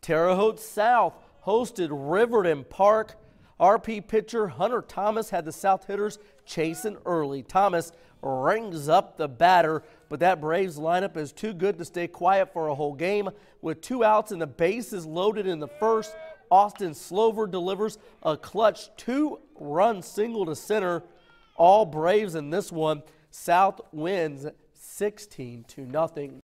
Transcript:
Terre Haute South hosted Riverton Parke. RP pitcher Hunter Thomas had the South hitters chasing early. Thomas rings up the batter, but that Braves lineup is too good to stay quiet for a whole game. With two outs and the bases loaded in the first, Austin Slover delivers a clutch two-run single to center. All Braves in this one. South wins 16 to nothing.